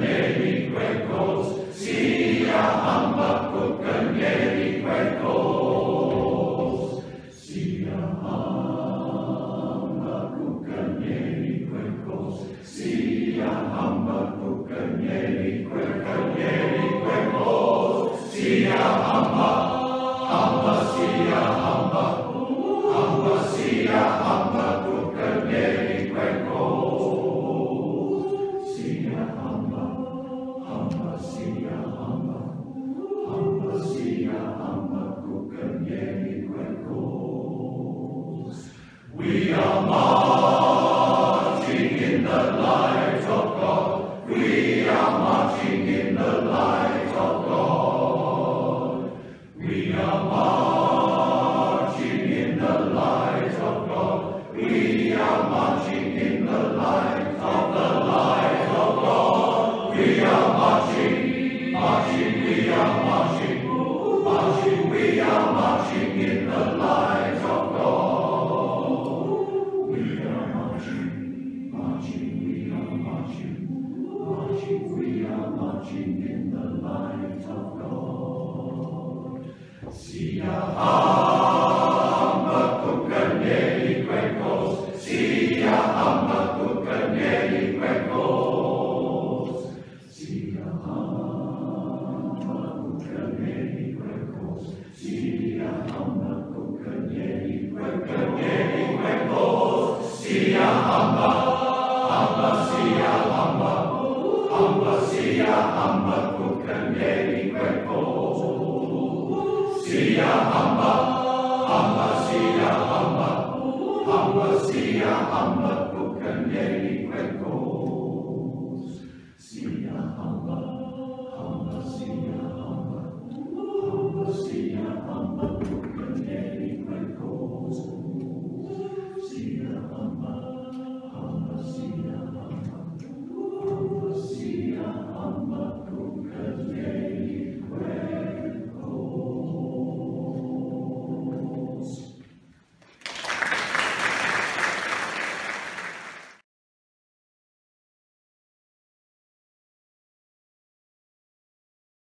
cuccanieri quecos, sia amba cuccanieri quecos, sia amba cuccanieri quecos, sia amba cuccanieri quecanieri quecos, sia amba, amba sia amba, amba sia amba. we are marching, marching, we are marching, marching, we are marching in the light of God. We are marching, marching, we are marching, marching, we are marching in the light of God. See Sia hamba kukandeli hamba